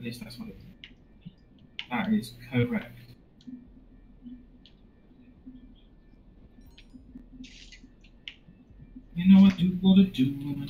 At least that's what it. That is correct. You know what do what to do.